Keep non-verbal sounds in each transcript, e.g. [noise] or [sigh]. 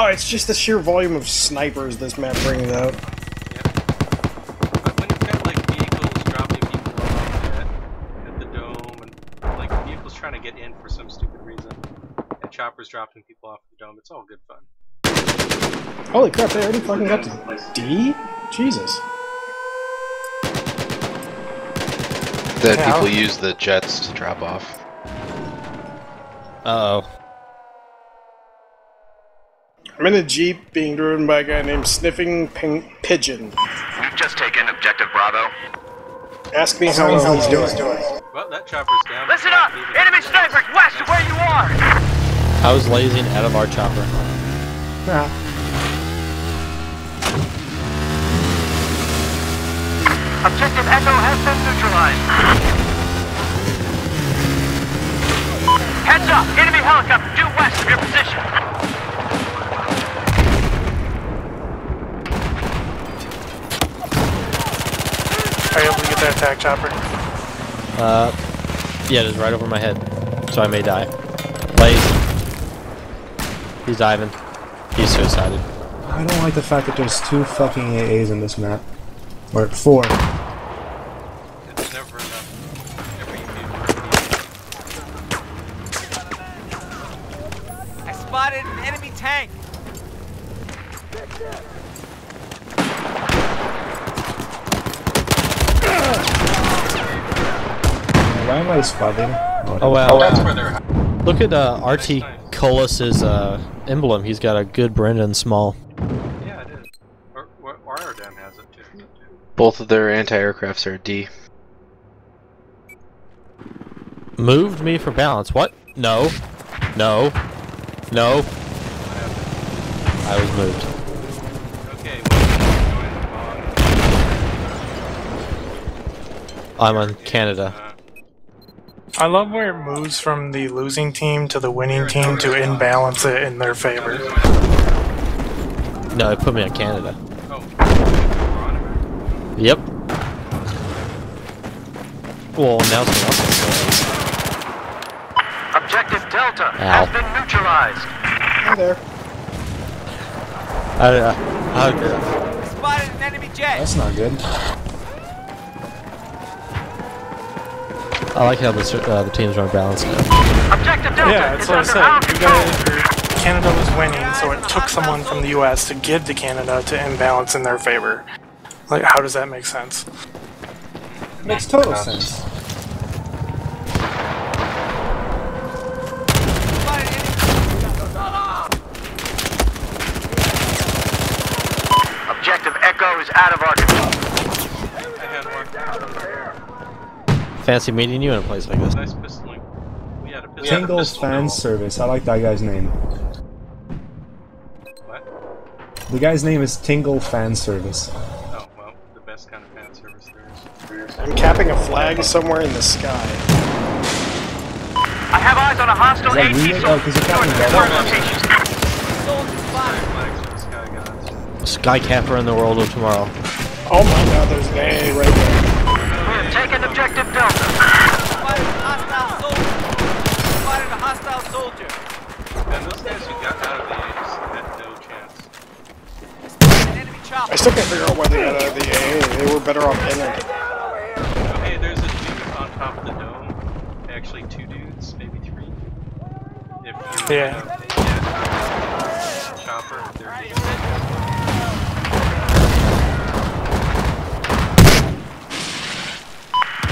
Oh, it's just the sheer volume of snipers this map brings out. But when you've got like vehicles dropping people off at, at the dome and like vehicles trying to get in for some stupid reason, and choppers dropping people off the dome, it's all good fun. Holy crap, they already fucking got to D? Jesus. That Yeah. people use the jets to drop off. Uh oh. I'm in a Jeep being driven by a guy named Sniffing Ping Pigeon. We've just taken Objective Bravo. Ask me how he's doing. Well, that chopper's down. Listen up! Enemy snipers west of where you are! I was lasing out of our chopper. Objective Echo has been neutralized. Heads up! Enemy helicopter due west of your position. Are you able to get that attack chopper? Uh, yeah, it is right over my head, so I may die. Lays. He's diving. He's suicided. I don't like the fact that there's two fucking AAs in this map. Or four. It's never enough. Every I spotted an enemy tank. Why am I spotting? Oh wow. That's where they're. Look at uh, RT Colus's uh, emblem. He's got a good Brendan Small. Yeah, it is. Or, or, Rotterdam has it too. Both of their anti-aircrafts are D. Moved me for balance. What? No. No. No. I was moved. Okay, well, I'm on Canada. I love where it moves from the losing team to the winning team to imbalance it in their favor. No, it put me on Canada. oh, Yep. Well, now it's also Objective Delta Ow. has been neutralized. Hi there. I, uh, okay. Spotted an enemy jet. That's not good. I like how the, uh, the teams are balanced now. Objective Delta Yeah, that's what I said. You guys, Canada was winning, so it took someone from the U.S. to give to Canada to imbalance in their favor. Like, how does that make sense? Makes total sense. Spotted enemy. Objective Echo is out of our control. I had one. Fancy meeting you in a place like this. Nice pistoling. We had a pistol. Tingle pistol Fan duel. Service. I like that guy's name. What? The guy's name is Tingle Fan Service. Oh, well, the best kind of fan service there is. I'm capping a flag somewhere in the sky. I have eyes on a hostile Is that AT remake? Oh, 'cause you're soldier talking north about of our location. Soldier spotted. Flags for the sky gods. Sky capper in the world of tomorrow. Oh my god, there's an AA right there. We have taken Objective Delta. Spotted a hostile soldier. Spotted a hostile soldier. And those guys who got out of the A's had no chance. Spotted an enemy chopper. I still can't figure out why they got out of the AA. They were better off in it. Oh, hey, there's a dude on top of the dome. Actually, two dudes, maybe three. If you Yeah. have the uh, chopper, there he is.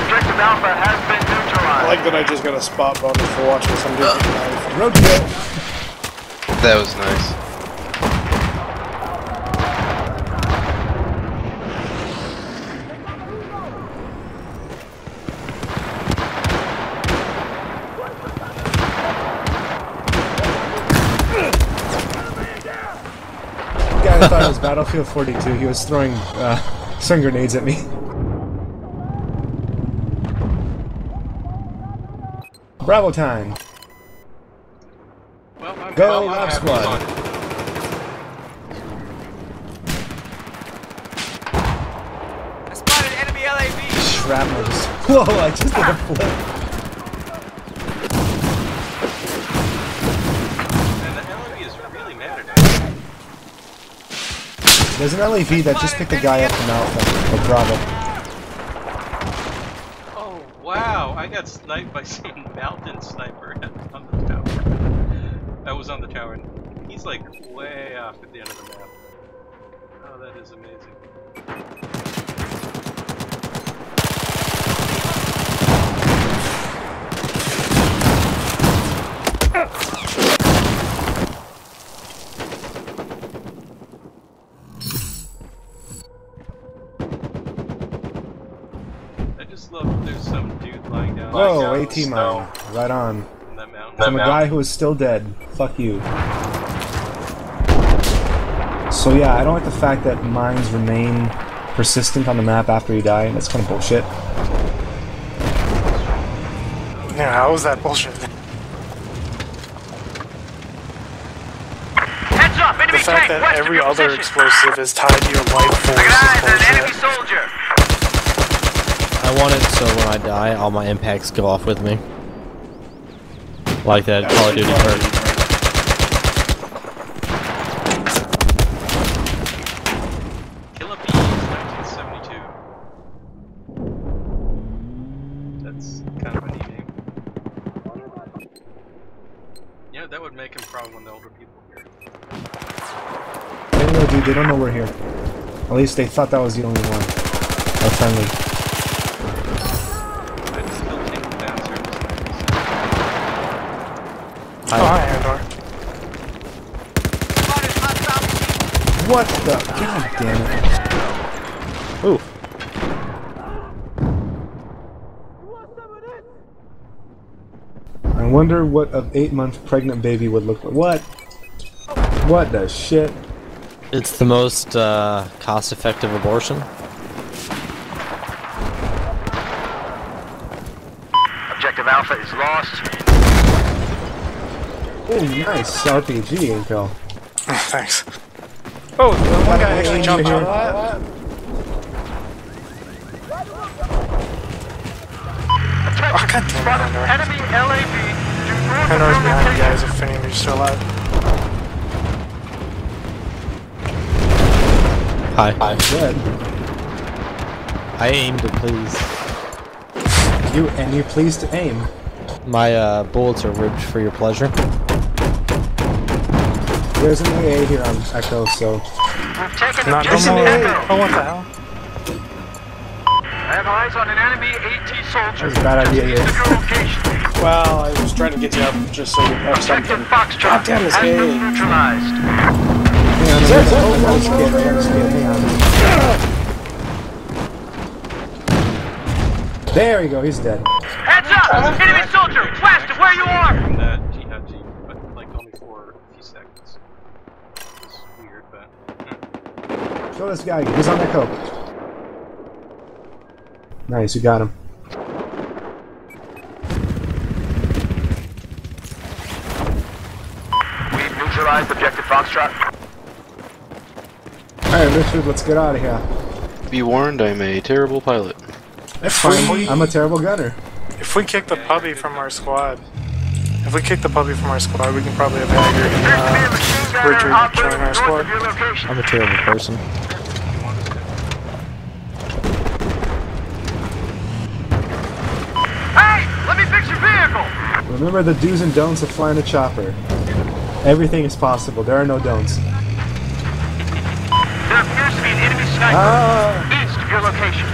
Objective Alpha has been I like that I just got a spot bonus for watching some dude get knifed. Roadkill! That was nice. Guy thought it was Battlefield 42. He was throwing uh, stun grenades at me. Bravo time! Well, Go, well, Lab Squad. I spotted enemy LAV. Shrapnel just. [laughs] Whoa, I just did a flip. And the LOE is really mad at us. There's an LAV that just picked a guy up from Alpha, or Bravo. Oh wow! I got sniped by [laughs] some mountain sniper on the tower. That was on the tower, and he's like way off at the end of the map. Oh, that is amazing. I Whoa, lying down in AT the snow. Right on. in that mountain. From a guy who is still dead. Fuck you. So yeah, I don't like the fact that mines remain persistent on the map after you die. That's kind of bullshit. Yeah, how is that bullshit? Heads up, enemy The fact tank that every other position. explosive is tied to your life force I got eyes is on an enemy soldier. I want it so when I die, all my impacts go off with me. Like that Call of Duty perk. Killer Bees, 1972. That's kind of a neat name. Yeah, that would make him probably one of the older people here. Anyway, dude, they don't know we're here. At least they thought that was the only one. Or friendly. I'd still take the bastard. Oh, hi, Andor. Spotted hostile What the? God damn it. Ooh. I wonder what an eight month pregnant baby would look like. What? What the shit? It's the most uh, cost-effective abortion. Objective Alpha is lost. Oh, nice RPG intel. [laughs] Thanks. Oh, the one guy actually jumped here. out of that? Oh, god damn it, Andor. Enemy LAV to north Andor's behind you guys if any of you are still alive. Hi. Good. I aimed it, please. You and you're pleased to aim. My uh, bullets are ribbed for your pleasure. There's an AA here on Echo, so We've taken Not no objective more. Echo. Oh, what the hell? I have eyes on an enemy AT soldier. That was a bad idea, East yeah. Well, I was trying to get you up just so you have something. Objective Foxtrot God damn this has game. neutralized. hang on. I got a skid. I got a skid. Hang on. There we go. He's dead. Heads up! Enemy soldier west of where you are! From that jihad jeep, but like only for a few seconds. It's weird, but. Show this guy. He's on Echo. Nice. You got him. We've neutralized objective Foxtrot. All right, Richard. Let's get out of here. Be warned, I'm a terrible pilot. That's fine. I'm a terrible gunner. If we kick the puppy from our squad, if we kick the puppy from our squad, we can probably have Haggard Appears to be a and machine uh, gunner Richard join our squad. your location. I'm a terrible person. Hey! Let me fix your vehicle! Remember the do's and don'ts of flying a chopper. Everything is possible. There are no don'ts. There appears to be an enemy sniper Ah, east of your location.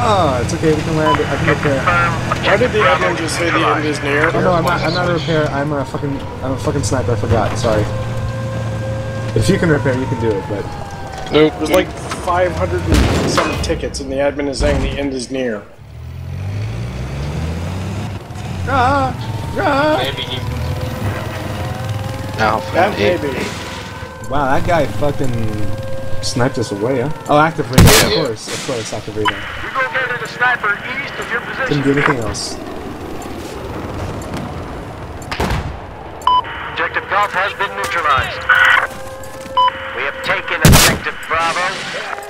ah, it's okay. We can land it. I can repair. Confirm Why did the Bravo admin just say the end is near? Oh no, I'm not. I'm not a repair. I'm a fucking. I'm a fucking sniper. I forgot. Sorry. If you can repair, you can do it. But Nope. There's like 500 and some tickets, and the admin is saying the end is near. Ah, ah. Now, That hey, maybe. Wow, that guy fucking sniped us away, huh? Oh, active radar. Of Yeah. course, of course, active radar. We located a sniper east of your Couldn't do anything else. Objective Golf has been neutralized. We have taken objective Bravo.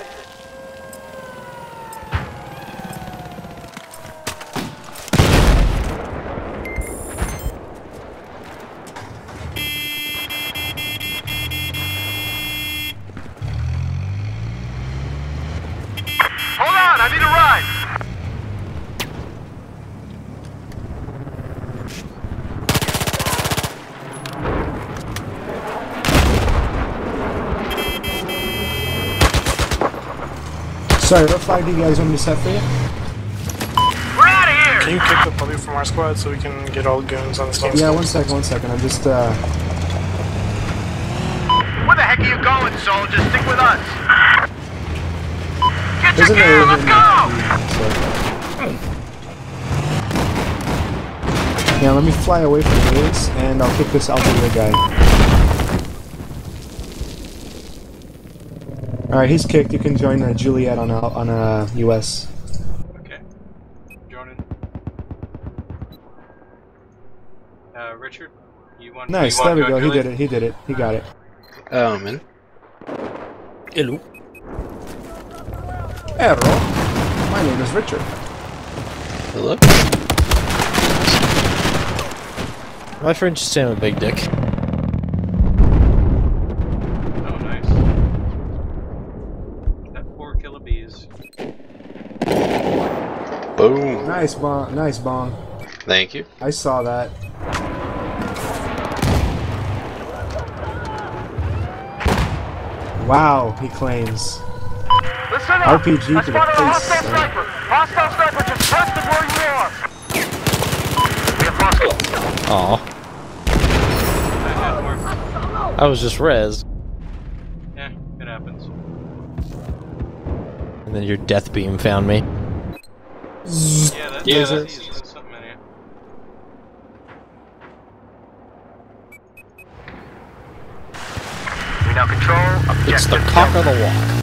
Sorry, what flag do you guys want me to set for you? We're out of here! Can you kick the puppy from our squad so we can get all the goons on the team? Yeah, one second, one second. I'm just, uh... Where the heck are you going, soldier? Stick with us! Get There's your gear, let's here. go! Yeah, let me fly away from this, and I'll kick this Algeria guy. Alright, he's kicked. You can join uh, Juliet on a, on a US. Okay. Jordan. Uh, Richard, you want? Nice, you there we to go. He did it. He did it. He got it. Oh, man. Hello. Hello. My name is Richard. Hello? My friend just saying I'm a big dick. Oh, nice. That four killer bees. Boom. Nice bomb. Nice bomb. Thank you. I saw that. Wow, he claims. Listen up! RPG I to the face, hostile son. sniper! Hostile sniper just west where you are! We have lost it. Aw. That had more. I was just res. Yeah, it happens. And then your death beam found me. Yeah, that, Yeah, yeah, that's, that's something in here. We now control objective It's the cock of the walk.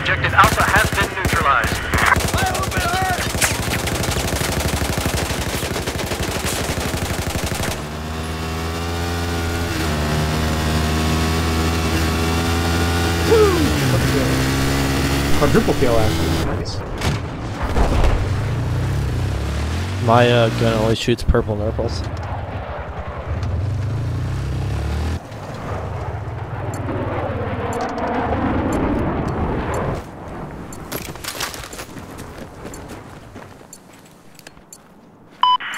Objective Alpha has been neutralized. Quadruple kill, actually. Nice. My uh, gun only shoots purple nurples.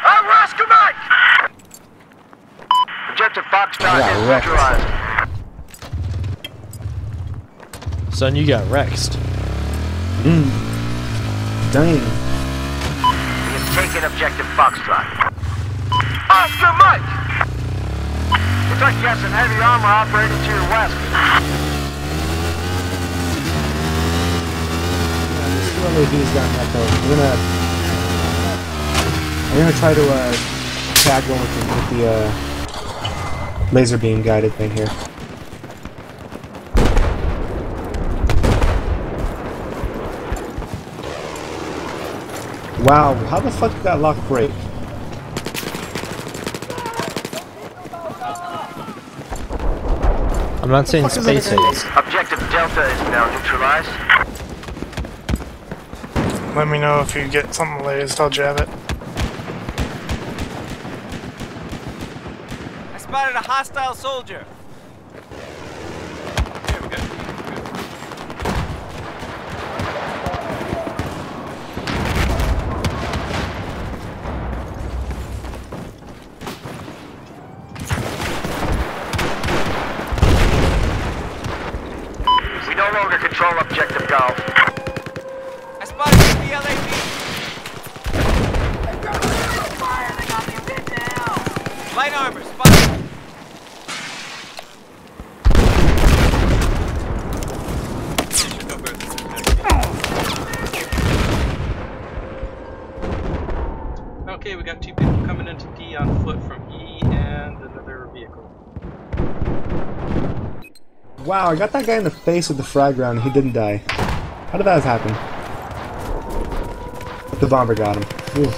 I'm Roscoe Mike! Objective Foxtrot Yeah, is wrecked. neutralized. Son, you got Rexed. Mm. Dang. Taken objective Foxtrot. Oscar Mike! You got some heavy armor operating to your west. Yeah, there's two LAVs down that though. I'm gonna. I'm gonna try to uh, tag one with the, with the uh, laser beam guided thing here. Wow, how the fuck did that lock break? I'm not saying Fuck is space. Objective Delta is now neutralized. Let me know if you get something lased, I'll jab it. I spotted a hostile soldier. Wow, I got that guy in the face with the frag round and he didn't die. How did that happen? The bomber got him. Ooh.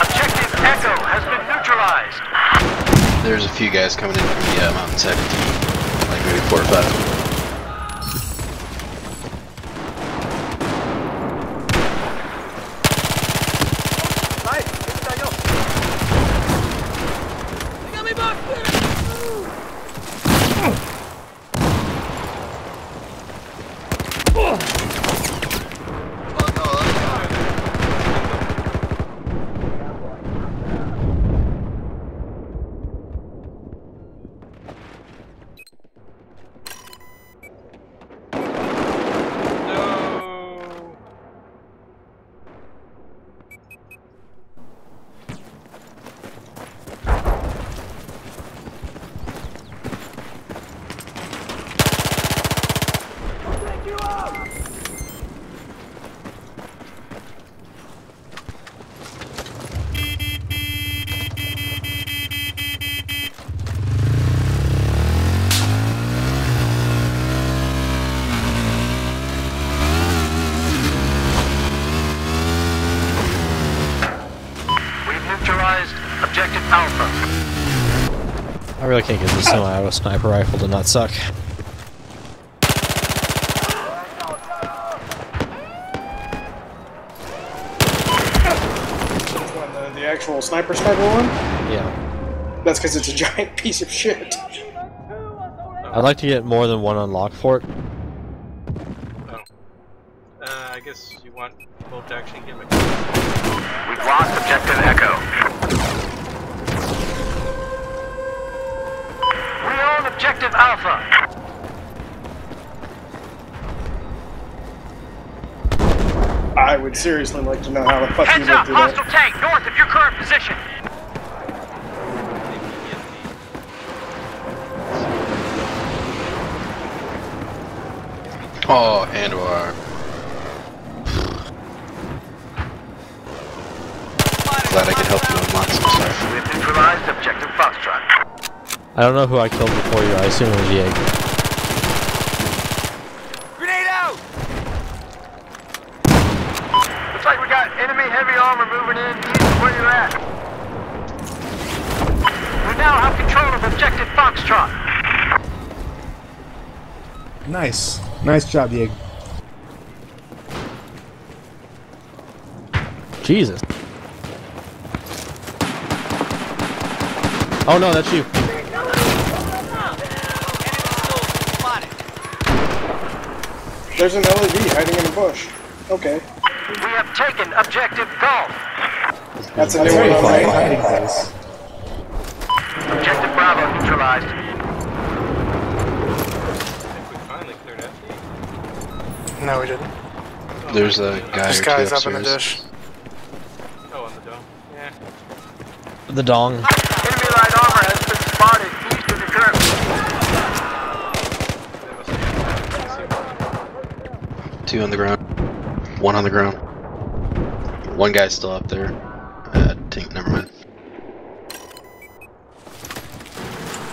Objective Echo has been neutralized. There's a few guys coming in from the uh, mountainside of T. Like maybe four or five. I really can't get this semi-auto sniper rifle to not suck. The, the actual sniper sniper one? Yeah. That's because it's a giant [laughs] piece of shit. I'd like to get more than one unlock for it. Oh. Uh, I guess you want bolt action gimmick. We've lost objective Echo. We own objective Alpha. I would seriously like to know how the fuck you Heads lived up, through hostile that. tank north of your current position. Oh, and or glad I could help you unlock some stuff. We've neutralized objective Foxtrot. I don't know who I killed before you. I assume it was Yeg. Grenade out! Looks like we got enemy heavy armor moving in east of where you're at. We now have control of objective Foxtrot. Nice. Nice job, Yig. Jesus. Oh no, that's you. There's an LED hiding in a bush. Okay. We have taken objective Golf. That's a That's new one, quiet right? hiding place. Objective Bravo neutralized. We finally cleared FD. No, we didn't. There's a guy This or guy's up in the dish. Oh, on the dome. Yeah. The dong. Enemy light armor has been spotted east of the current. They must be Two on the ground. One on the ground. One guy's still up there. Uh, think, never mind.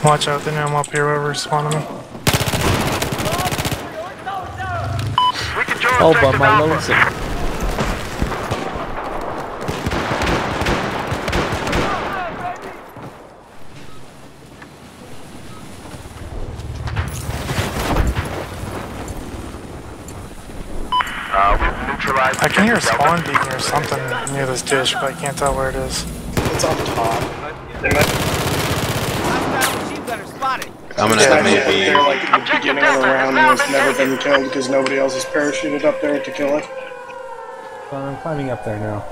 Watch out, they know I'm up here, whoever's spawning me. Oh, but my Alpha. lonesome. Uh, we've neutralized I can hear a objective spawn beacon or something near this dish, but I can't tell where it is. It's on the top. They're not, Hostile machine gunner spotted. I'm gonna Yeah, have they're maybe. like at the beginning of the round and it's never been killed because nobody else has parachuted up there to kill it. Well, I'm climbing up there now.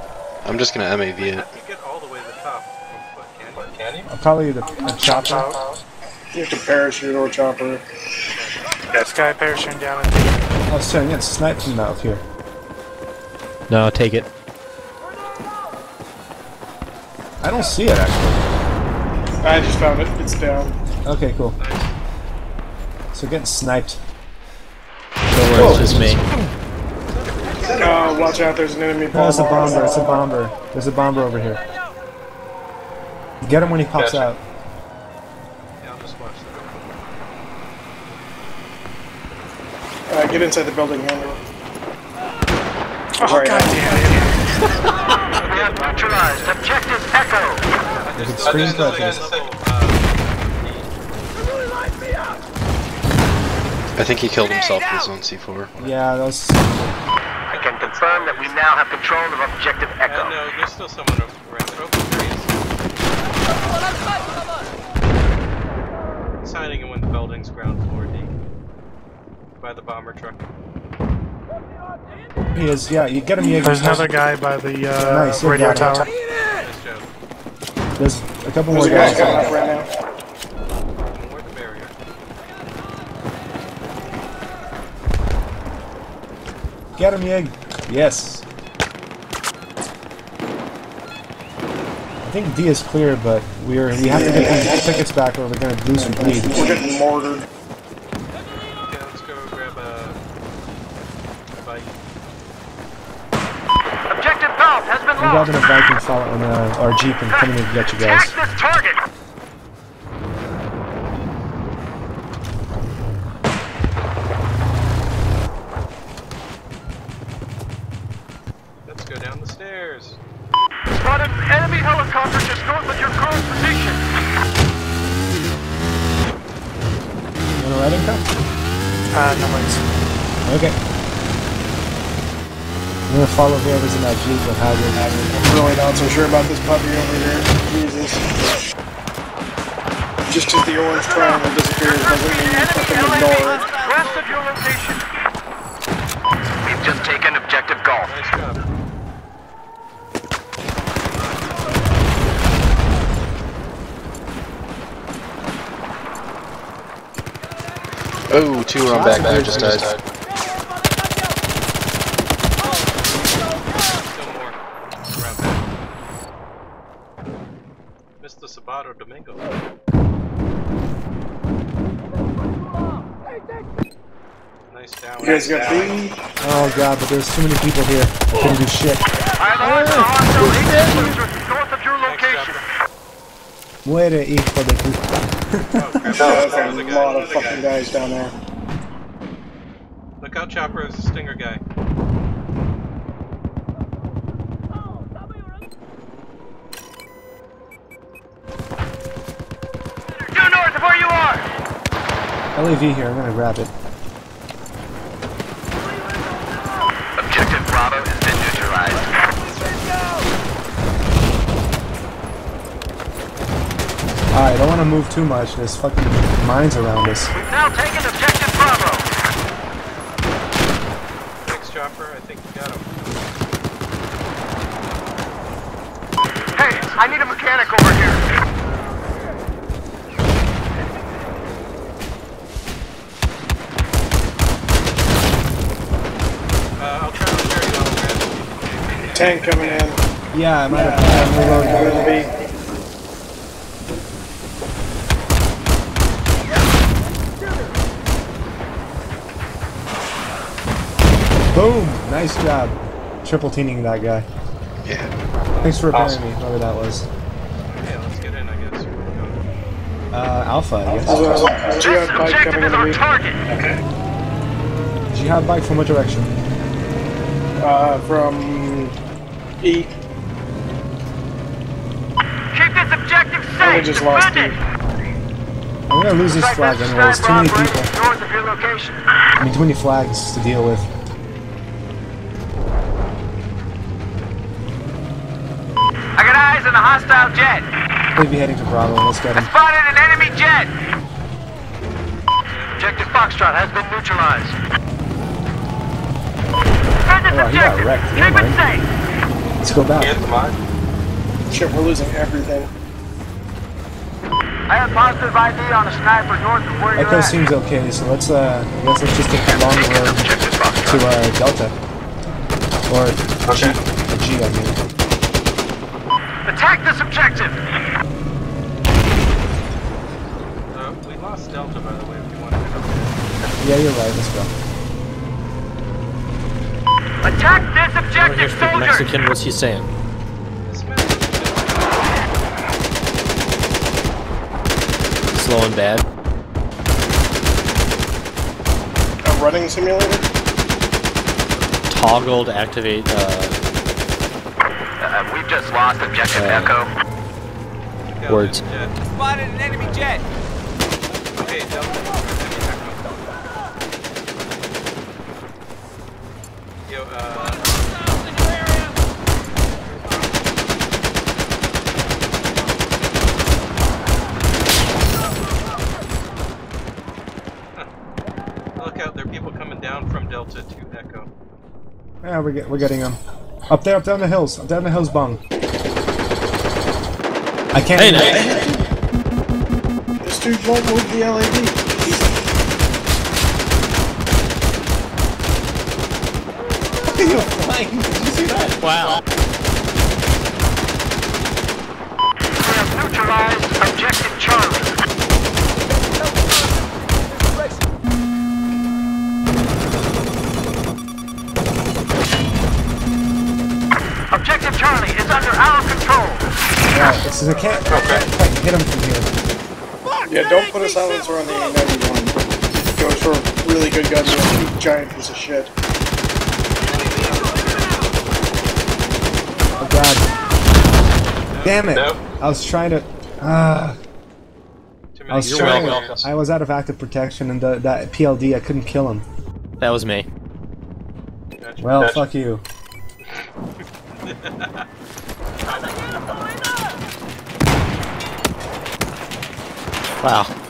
I'm just gonna MAV it. You get all the way to the top. What, can you? Can you? Uh, Probably the, the chopper. Out. You have to parachute or chopper. This guy parachuting down at the Oh, sorry, I'm getting sniped from out here. No, take it. I don't see it actually. I just found it. It's down. Okay, cool. So getting sniped. Don't worry, it's just me. Oh, watch out! There's an enemy No, it's a bomber. bomber. It's a bomber. There's a bomber over here. Get him when he pops out. Yeah, I'll just watch that. Uh, get inside the building, handle it. Oh, Right. god damn it. We have neutralized objective Echo. There's extreme prejudice. I think he killed himself with his own C4. Yeah, that was. I can confirm that we now have control of objective Uh, Echo. no, there's still someone around. Oh, there he is. He's in one the buildings, ground floor D. By the bomber truck. He is. Yeah, you get him. You There's another guy by the uh, Nice, radio got tower. Nice. There's a couple There's more a guy guys. coming up right now. More the barrier. Get him, Yig. Yes. I think D is clear, but we're we have to get these tickets back, or we're gonna lose some bleed. We're getting mortared. Okay, let's go grab a, a bike. Objective Golf grabbing a Viking follow on uh, our jeep and coming to get you guys. Attack this target. Let's go down the stairs. Spotted enemy helicopter just north of your current position. riding car? Uh, no worries. Okay. I'm gonna follow whoever's in that jeep with hazard. I'm really not so sure about this puppy over here. Jesus. Just as the orange triangle disappears doesn't mean you fucking ignore it. West of your location. We've just taken objective golf. Nice job. Oh, two are on back there, just died. Still more. Around back. Mr. Sabato Domingo. Nice down. You guys got B? Oh god, but there's too many people here. I couldn't do shit. I'm on the hostile cruiser north of your Thanks, location. Chopper. Muere, hijo de puta. Oh. There's a a lot of fucking guys down there. Look out, Chopper. There's a stinger guy. LAV here, I'm gonna grab it. Objective Bravo has been neutralized. Alright, I don't wanna move too much. There's fucking mines around us. We've now taken objective Bravo. Thanks, Chopper. I think you got him. Hey, I need a mechanic over here. Uh, I'll try to carry you on, Brad. Tank coming in. Yeah, I might have I'm reloading. Will be. Boom! Nice job. Triple teaming that guy. Yeah. Thanks for repairing me, whoever that was. Yeah, let's get in, I guess. Uh, Alpha, I guess. There's a This jihad bike objective coming is into our me. target. Jihad bike from what direction? Uh, from E. Keep this objective I safe. just lost Defend you. it. I'm gonna lose this flag anyways. Too many people. North of your location. I mean, too many flags to deal with. I got eyes on a hostile jet. Maybe heading to Bravo. Let's get him. Spotted an enemy jet. Objective Foxtrot has been neutralized. Defend this Oh, he got objective. wrecked. Keep it safe. Let's go back. Shit, we're losing everything. I have positive ID on a sniper north of where you're Echo at. seems okay, so let's uh, I guess let's just take the long road to uh, Delta. Or G, or mean. Attack this objective. Uh, we lost Delta, by the way, if you want to head. Yeah, you're right. Let's go. Attack this here's objective, the. Mexican. What's he saying? This man is Slow and bad. A running simulator? Toggle to activate. Uh, Uh, we've just lost objective Uh, Echo. Words. Spotted an enemy jet. Okay, Delta. Yo, uh, [laughs] look out, there are people coming down from Delta to Echo. Yeah, we're get, we're getting them. Up there, up down the hills, up down the hills, bung. I can't. hey, even- nice. This dude won't move the Did you see that? Wow. We have neutralized objective Charlie. Objective Charlie is under our control. Yeah, this is a can't. Okay. Hit him from here. Yeah, don't put a silencer on the A91. It goes for really good gun to a giant piece of shit. God. Damn it! I was trying to. Uh, Too Jimmy, I was You're trying. welcome. I was out of active protection, and the, that PLD, I couldn't kill him. That was me. Gotcha. Well, fuck you. [laughs] Wow.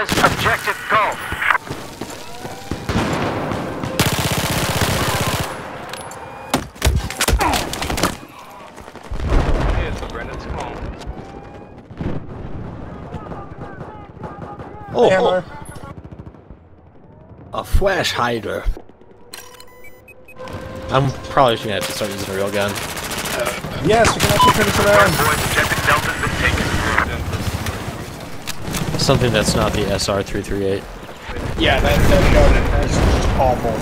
Neutralized objective Golf. Hey, it's the Brendan's call. Oh, a flash hider. I'm probably just gonna have to start using a real gun. Yes, we can actually turn this around. Boys, objective Delta's been taken. Something that's not the SR338. Yeah, that, that gun is just awful.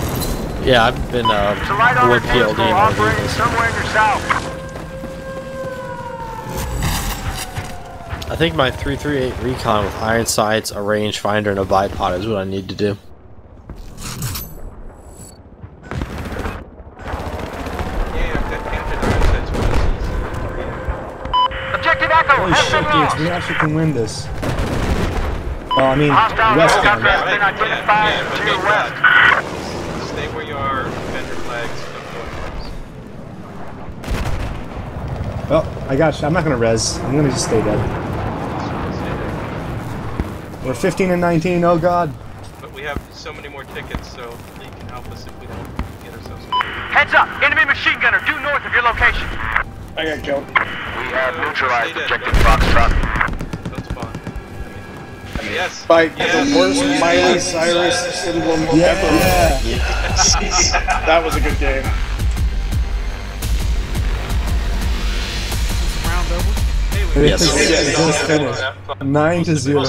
Yeah, I've been uh, There's board PLD in other operating somewhere in your south. I think my 338 Recon with iron sights, a rangefinder, and a bipod is what I need to do. Yeah, I've got Panther that's what Objective Echo Holy has shit, been dudes, lost. we actually can win this. Well, I mean, Hostile West helicopter can. has been identified yeah, to but your west. Stay where you are, defend your flags, don't go anywhere. Well, I got you. I'm not gonna res. I'm gonna just stay dead. We're 15 and 19. Oh god. But we have so many more tickets, so Lee can help us if we don't get ourselves Heads up! Enemy machine gunner due north of your location. I got killed. We have uh, neutralized objective don't- Foxtrot. Yes. By yes. the worst Miley Cyrus syndrome Yeah. ever. That was a good game. Round over. Yes. It just finished. Nine to zero.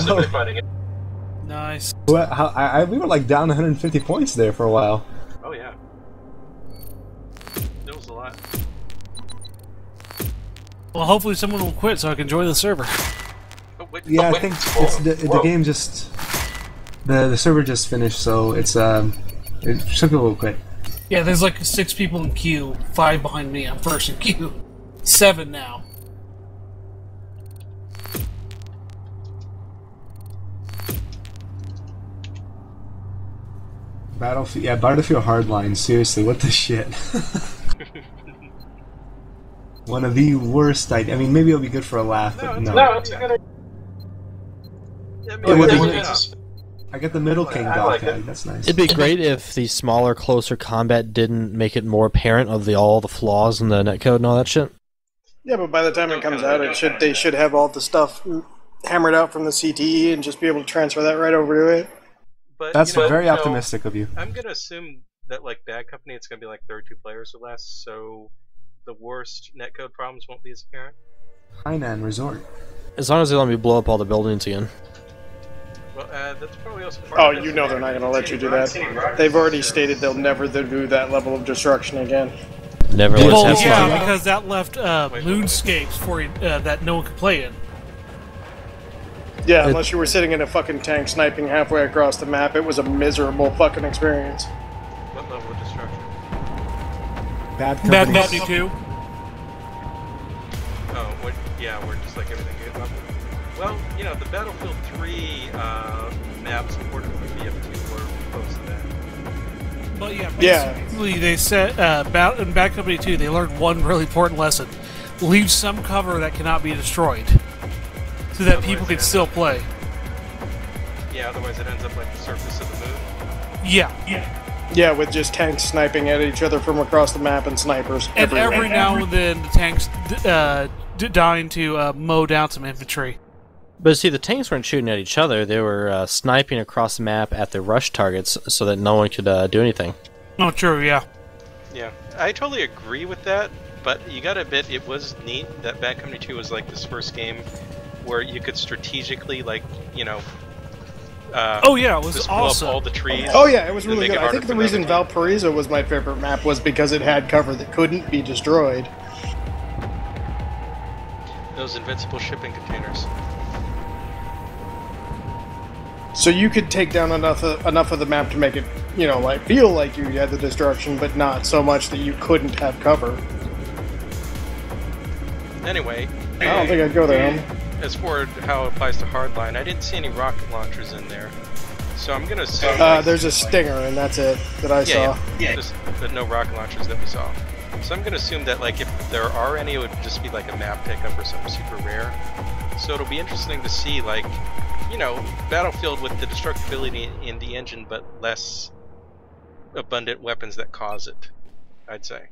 Nice. Well, how, I, I, we were like down 150 points there for a while. Oh yeah. There was a lot. Well, hopefully someone will quit so I can join the server. Yeah, I think it's the, the game just the the server just finished, so it's um it, took a little quick. Yeah, there's like six people in queue, five behind me. I'm first in queue. [laughs] Seven now. Battlefield, yeah, Battlefield Hardline. Seriously, what the shit? [laughs] One of the worst. I, I mean, maybe it'll be good for a laugh, but no. Yeah, I mean, It would it's be- good. I get the middle king dog tag. That's nice. It'd be great if the smaller, closer combat didn't make it more apparent of the all the flaws in the netcode and all that shit. Yeah, but by the time it comes out, it should they should have all the stuff hammered out from the CTE and just be able to transfer that right over to it. But, That's you know, very you know, optimistic of you. I'm gonna assume that like Bad Company, it's gonna be like 32 players or less, so the worst netcode problems won't be as apparent. Hainan Resort. As long as they let me blow up all the buildings again. Well, uh, that's probably also part Oh, of you know they're not going to let you do that. They've already stated they'll never do that level of destruction again. Never Well, let Well, have yeah, fun. because that left uh, moonscapes for uh, that no one could play in. Yeah, unless you were sitting in a fucking tank sniping halfway across the map, it was a miserable fucking experience. What level of destruction? Bad Bad company. Company 2. Oh, what, yeah, we're just like everything. Well, you know, the Battlefield 3 uh, map supported for BF2 were close to that. But yeah, Yeah. basically they said uh, Bad, in Bad Company 2 they learned one really important lesson: leave some cover that cannot be destroyed, so that people can still play. Yeah, otherwise it ends up like the surface of the moon. Yeah, yeah. Yeah, with just tanks sniping at each other from across the map and snipers. And everywhere. every now and then the tanks uh, dying to uh, mow down some infantry. But see, the tanks weren't shooting at each other. They were uh, sniping across the map at the rush targets so that no one could uh, do anything. Oh, true. Yeah. Yeah, I totally agree with that, but you gotta admit it was neat that Bad Company 2 was like this first game where you could strategically, like, you know, uh, Oh yeah, it was awesome. all the trees. Oh yeah, it was really good. I think the reason. Valparaiso was my favorite map was because it had cover that couldn't be destroyed. Those invincible shipping containers. So you could take down enough of, enough of the map to make it, you know, like feel like you had the destruction, but not so much that you couldn't have cover. Anyway, I don't think I'd go there. As for how it applies to hardline, I didn't see any rocket launchers in there. So I'm gonna assume. Uh, like- there's a stinger, and that's it that I yeah, saw. yeah, just but no rocket launchers that we saw. So I'm gonna assume that like if there are any, it would just be like a map pickup or something super rare. So it'll be interesting to see like, you know, Battlefield with the destructibility in the engine, but less abundant weapons that cause it. I'd say.